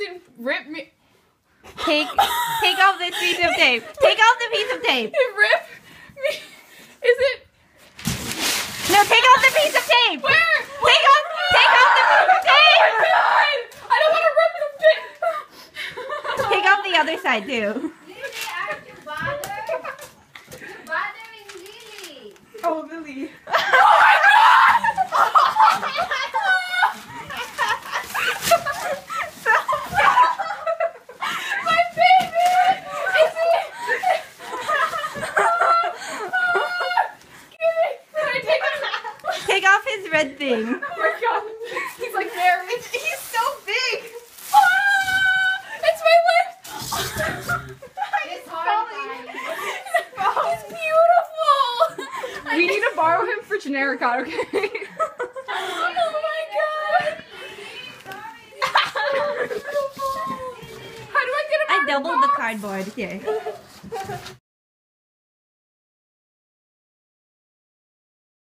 Justin rip me. Take take off this piece of tape. Take off the piece of tape. Rip me. Is it No, take off the piece of tape. where? Take off take off the piece of tape. Oh my god! I don't want to rip the Take off the other side too. Lily, aren't you bothered? You're bothering Lily. Oh, Lily. My baby! Is it? Give it! Can I take it? Take off his red thing. Oh my god. He's like there. he's so big. Ah! It's my lips. It's. He's beautiful. We need to borrow him for generic art, okay? oh my god. How do I get him I doubled the cardboard here.